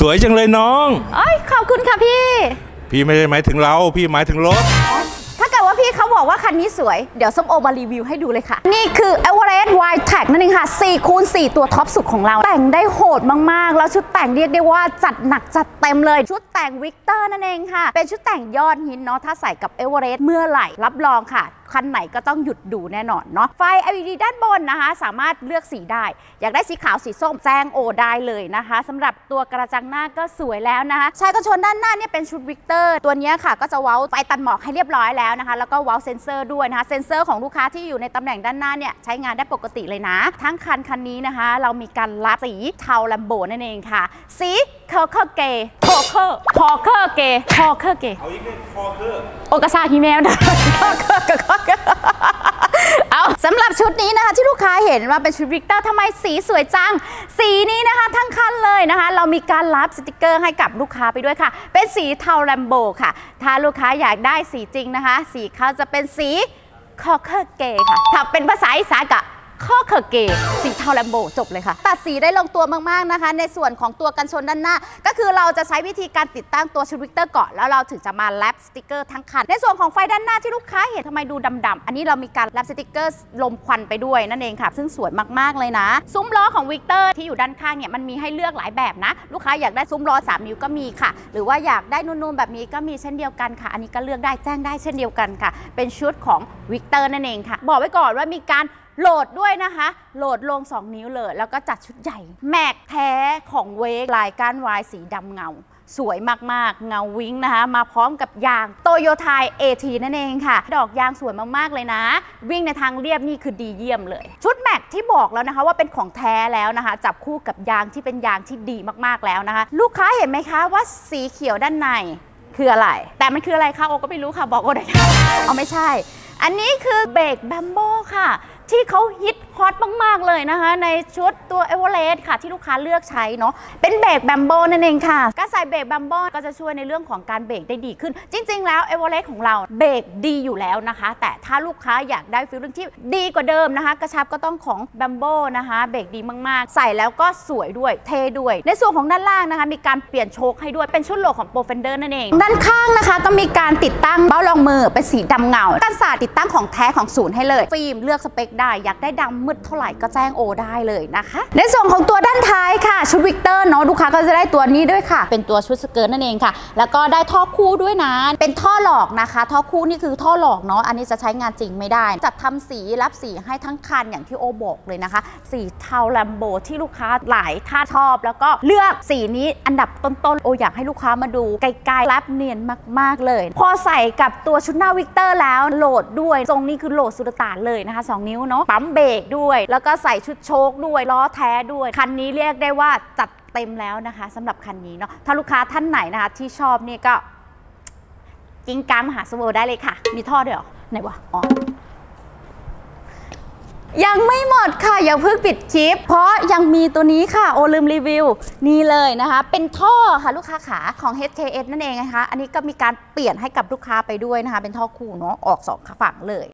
สวยจังเลยน้อง เอ้ยขอบคุณค่ะพี่ พี่ไม่ได้หมายถึงเรา พี่หมายถึงรถ ถ้าเกิดว่าพี่เขาบอกว่าคันนี้สวย เดี๋ยวส้มโอมารีวิวให้ดูเลยค่ะ นี่คือ Everest Wildtrak นั่นเองค่ะ4คูณ4ตัวท็อปสุดของเรา แต่งได้โหดมาก ๆ แล้วชุดแต่งเรียกได้ว่าจัดหนักจัดเต็มเลย ชุดแต่งวิกเตอร์นั่นเองค่ะ เป็นชุดแต่งยอดฮิตเนาะถ้าใส่กับ Everest เมื่อไหร่รับรองค่ะคันไหนก็ต้องหยุดดูแน่นอนเนาะไฟ LED ด้านบนนะคะ สามารถเลือกสีได้ อยากได้สีขาวสีส้มแจ้งโอได้เลยนะคะสำหรับตัวกระจังหน้าก็สวยแล้วนะคะชายกระชนด้านหน้าเนี่ยเป็นชุดวิกเตอร์ตัวเนี้ยค่ะก็จะเว้าไฟตันหมอกให้เรียบร้อยแล้วนะคะ แล้วก็เว้าเซนเซอร์ด้วยนะคะเซนเซอร์ของลูกค้าที่อยู่ในตำแหน่งด้านหน้าเนี่ยใช้งานได้ปกติเลยนะ ทั้งคันคันนี้นะคะ เรามีการรับสีเทาลัมโบนั่นเองค่ะ สีเคอร์เคอร์เกย์คอเคอร์คอเคอร์เกย์คอเคอร์เกย์เอาอีกเลยคอเคอร์โอกาซาฮิแมวนะเอาสำหรับชุดนี้นะคะที่ลูกค้าเห็นว่าเป็นชุด Victor ทำไมสีสวยจัง สีนี้นะคะทั้งคันเลยนะคะ เรามีการ wrap สติกเกอร์ให้กับลูกค้าไปด้วยค่ะ เป็นสีเทา Lambo ค่ะ ถ้าลูกค้าอยากได้สีจริงนะคะ สีเขาจะเป็นสีคอเคอร์ grey ค่ะถ้าเป็นภาษาอีสานกะ คอเคอร์ grey สีเทา Lambo จบเลยค่ะ ตัดสีได้ลงตัวมาก ๆ นะคะ ในส่วนของตัวกันชนด้านหน้า ก็คือเราจะใช้วิธีการติดตั้งตัวชุด Victor ก่อนแล้วเราถึงจะมา wrap สติกเกอร์ทั้งคัน ในส่วนของไฟด้านหน้าที่ลูกค้าเห็นทำไมดูดำๆอันนี้เรามีการ wrap สติกเกอร์ลมควันไปด้วยนั่นเองค่ะ ซึ่งสวยมากๆเลยนะ ซุ้มล้อของ Victor ที่อยู่ด้านข้างเนี่ยมันมีให้เลือกหลายแบบนะ ลูกค้าอยากได้ซุ้มล้อ3นิ้วก็มีค่ะ หรือว่าอยากได้นูนๆแบบนี้ก็มีเช่นเดียวกันค่ะ อันนี้ก็เลือกได้แจ้งได้เช่นเดียวกันค่ะ เป็นชุดของ Victor นั่นเองค่ะ บอกไว้ก่อนว่ามีการ โหลดด้วยนะคะ โหลดลง 2 นิ้วเลย แล้วก็จัดชุดใหญ่ แม็กแท้ของเวกลายก้านวายสีดำเงา สวยมากๆ เงาวิ้งนะคะ มาพร้อมกับยาง Toyo AT นั่นเองค่ะ ดอกยางสวยมากๆเลยนะ วิ่งในทางเรียบนี่คือดีเยี่ยมเลย ชุดแม็กที่บอกแล้วนะคะว่าเป็นของแท้แล้วนะคะ จับคู่กับยางที่เป็นยางที่ดีมากๆแล้วนะคะ ลูกค้าเห็นไหมคะว่าสีเขียวด้านในคืออะไร แต่มันคืออะไรคะโอก็ไม่รู้ค่ะบอกโอหน่อยค่ะเอาไม่ใช่ อันนี้คือเบรก Brembo ค่ะ ที่เขาฮิต hot มาก ๆ เลยนะคะ ในชุดตัวเอเวอเรสต์ค่ะ ที่ลูกค้าเลือกใช้เนาะเป็นเบรก Brembo นั่นเองค่ะ การใส่เบรก Brembo ก็จะช่วยในเรื่องของการเบรกได้ดีขึ้น จริง ๆ แล้วเอเวอเรสต์ของเราเบรกดีอยู่แล้วนะคะ แต่ถ้าลูกค้าอยากได้ feeling ที่ดีกว่าเดิมนะคะ กระชับก็ต้องของ Brembo นะคะเบรกดีมาก ๆ ใส่แล้วก็สวยด้วยเท่ด้วย ในส่วนของด้านล่างนะคะ มีการเปลี่ยนโช้คให้ด้วยเป็นชุดโหลดของ Profender นั่นเอง ด้านข้างนะคะก็มีการติดตั้งเบ้ารองมือเป็นสีดำเงากันศาสตร์ติดตั้งของแท้ของศูนย์ให้เลยฟิล์มเลือกสเปคได้อยากได้ดำมืดเท่าไหร่ก็แจ้งโอได้เลยนะคะ ในส่วนของตัวด้านท้ายค่ะชุด Victor เนาะลูกค้าก็จะได้ตัวนี้ด้วยค่ะ เป็นตัวชุด skirt นั่นเองค่ะ แล้วก็ได้ท่อคู่ด้วยนะ เป็นท่อหลอกนะคะ ท่อคู่นี่คือท่อหลอกเนาะอันนี้จะใช้งานจริงไม่ได้ จัดทำสี wrap สีให้ทั้งคันอย่างที่โอบอกเลยนะคะ สีเทา Lambo ที่ลูกค้าหลายท่านชอบ แล้วก็เลือกสีนี้อันดับต้นๆโออยากให้ลูกค้ามาดูใกล้ๆ wrap เนียนมากๆเลย พอใส่กับตัวชุดหน้า Victor แล้วโหลดด้วยทรงนี้คือโหลดสุดตานเลยนะคะ 2 นิ้วเนาะปั๊มเบรกด้วยแล้วก็ใส่ชุดโช้คด้วยล้อแท้ด้วย คันนี้เรียกได้ว่าจัดเต็มแล้วนะคะสำหรับคันนี้เนาะถ้าลูกค้าท่านไหนนะคะที่ชอบนี่ก็กิ้งกามหาสมบูรณ์ได้เลยค่ะ มีท่อด้วยหรอไหนวะอ๋อยังไม่หมดค่ะ อย่าเพิ่งปิดคลิป เพราะยังมีตัวนี้ค่ะ โอลืมรีวิว นี่เลยนะคะ เป็นท่อค่ะลูกค้าขาของ HKS นั่นเองนะคะ อันนี้ก็มีการเปลี่ยนให้กับลูกค้าไปด้วยนะคะ เป็นท่อคู่เนาะออกสองฝั่งเลย